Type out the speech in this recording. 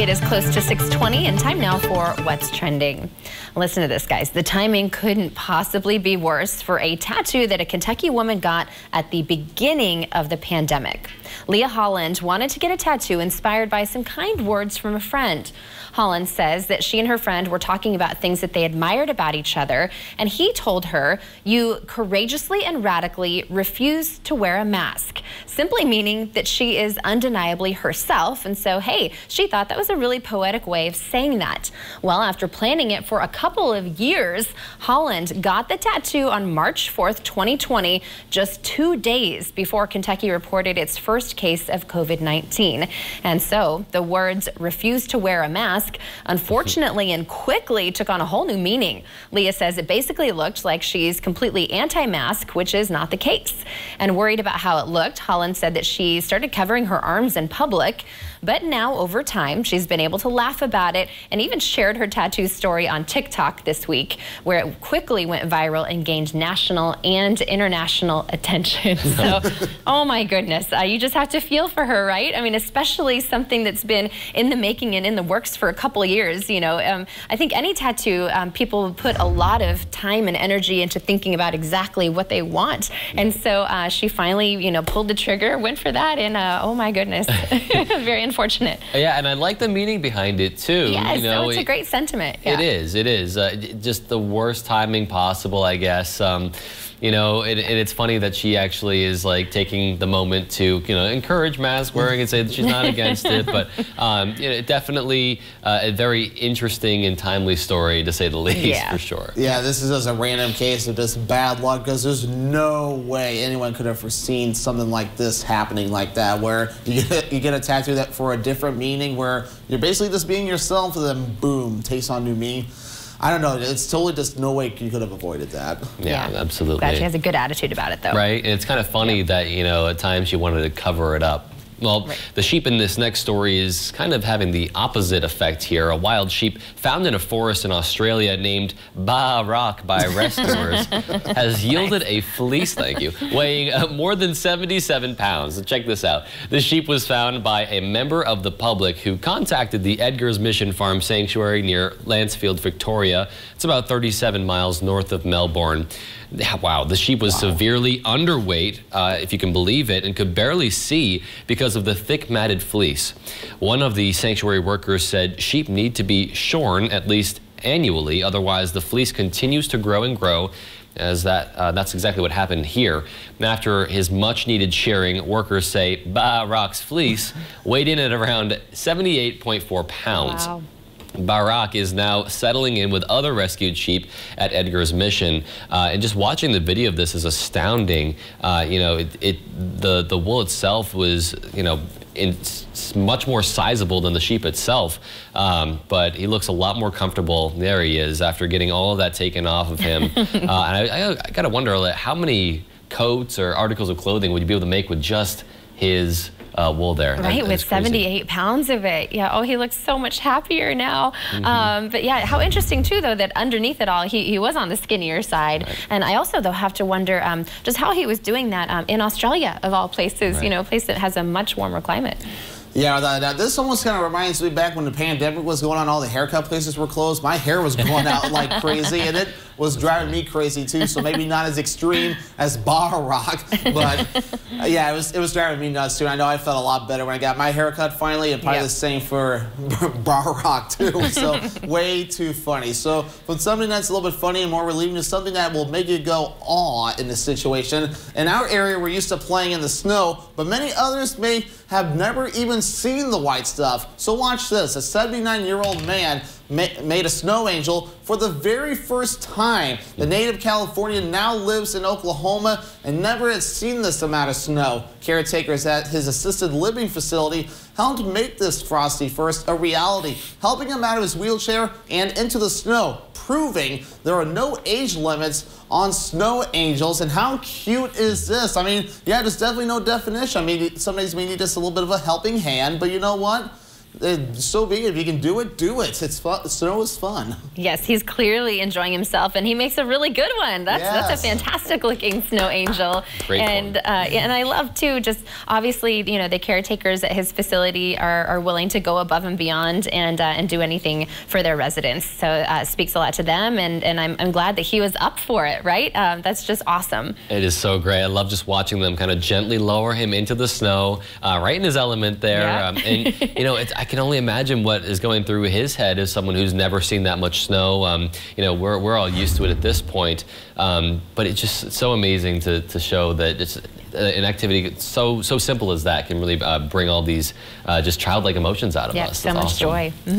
It is close to 620 and time now for What's Trending. Listen to this, guys. The timing couldn't possibly be worse for a tattoo that a Kentucky woman got at the beginning of the pandemic. Leah Holland wanted to get a tattoo inspired by some kind words from a friend. Holland says that she and her friend were talking about things that they admired about each other, and he told her, You courageously and radically refuse to wear a mask, simply meaning that she is undeniably herself. And so, hey, she thought that was a really poetic way of saying that. Well, after planning it for a couple of years, Holland got the tattoo on March 4th, 2020, just two days before Kentucky reported its first case of COVID 19. And so the words refuse to wear a mask unfortunately and quickly took on a whole new meaning. Leah says it basically looked like she's completely anti mask, which is not the case. And worried about how it looked, Holland said that she started covering her arms in public. But now, over time, she's been able to laugh about it and even shared her tattoo story on TikTok this week, where it quickly went viral and gained national and international attention. So, oh my goodness, uh, you just have to feel for her, right? I mean, especially something that's been in the making and in the works for a couple years. You know, um, I think any tattoo, um, people put a lot of time and energy into thinking about exactly what they want. And so uh, she finally, you know, pulled the trigger, went for that, and uh, oh my goodness, very unfortunate. Yeah, and I like the meaning behind it too. Yes, you know, it's a great sentiment. Yeah. It is, it is. Uh, just the worst timing possible, I guess. Um, you know, and, and, it's funny that she actually is like taking the moment to, you know, encourage mask wearing and say that she's not against it. But um, you know, definitely uh, a very interesting and timely story to say the least, yeah. for sure. Yeah, this is just a random case of just bad luck because there's no way anyone could have foreseen something like this happening like that, where you get, you get a tattoo that for a different meaning, where you're basically just being yourself, and then boom, takes on new meaning. I don't know. It's totally just no way you could have avoided that. Yeah, yeah. absolutely. Glad she has a good attitude about it, though. Right. And it's kind of funny yeah. that, you know, at times she wanted to cover it up well, right. the sheep in this next story is kind of having the opposite effect here. A wild sheep found in a forest in Australia named Rock by rescuers has yielded a fleece, thank you, weighing uh, more than 77 pounds. check this out. The sheep was found by a member of the public who contacted the Edgar's Mission Farm Sanctuary near Lancefield, Victoria. It's about 37 miles north of Melbourne. Wow, the sheep was wow. severely underweight, uh, if you can believe it, and could barely see because of the thick matted fleece. One of the sanctuary workers said sheep need to be shorn at least annually, otherwise the fleece continues to grow and grow as that uh, that's exactly what happened here. After his much needed shearing, workers say Baarack's fleece weighed in at around 78.4 pounds. Wow. Baarack is now settling in with other rescued sheep at Edgar's Mission. Uh, and just watching the video of this is astounding. Uh, you know, it, it, the, the wool itself was, you know, it's much more sizable than the sheep itself, um, but he looks a lot more comfortable. There he is after getting all of that taken off of him. uh, and I, I, I got to wonder how many coats or articles of clothing would you be able to make with just his uh, wool there. Right, with 78 pounds of it. Yeah, oh, he looks so much happier now. Mm -hmm. um, but yeah, how interesting too, though, that underneath it all, he, he was on the skinnier side. Right. And I also, though, have to wonder um, just how he was doing that um, in Australia, of all places, right. you know, a place that has a much warmer climate. Yeah, that, that, this almost kind of reminds me back when the pandemic was going on, all the haircut places were closed. My hair was going out like crazy, and it was driving me crazy too. So maybe not as extreme as Baarack, but uh, yeah, it was it was driving me nuts too. I know I felt a lot better when I got my haircut finally, and probably yep. the same for Baarack too. So way too funny. So from something that's a little bit funny and more relieving to something that will make you go awe in this situation. In our area, we're used to playing in the snow, but many others may have never even seen the white stuff. So watch this. A 79-year-old man made a snow angel for the very first time. The native Californian now lives in Oklahoma and never had seen this amount of snow. Caretakers at his assisted living facility helped make this frosty first a reality, helping him out of his wheelchair and into the snow, proving there are no age limits on snow angels. And how cute is this? I mean, yeah, there's definitely no definition. I mean, some days we need just a little bit of a helping hand, but you know what? So be it. If you can do it, do it. It's fun. Snow is fun. Yes, he's clearly enjoying himself, and he makes a really good one. That's yes. that's a fantastic looking snow angel. Great and uh, and I love too. Just obviously, you know, the caretakers at his facility are, are willing to go above and beyond and uh, and do anything for their residents. So uh, speaks a lot to them, and and I'm, I'm glad that he was up for it. Right? Um, that's just awesome. It is so great. I love just watching them kind of gently lower him into the snow, uh, right in his element there. Yeah. Um, and you know, I can only imagine what is going through his head as someone who's never seen that much snow. Um, you know, we're we're all used to it at this point, um, but it's just so amazing to to show that it's uh, an activity so so simple as that can really uh, bring all these uh, just childlike emotions out of Yeah, us. so That's much awesome. joy. Mhm.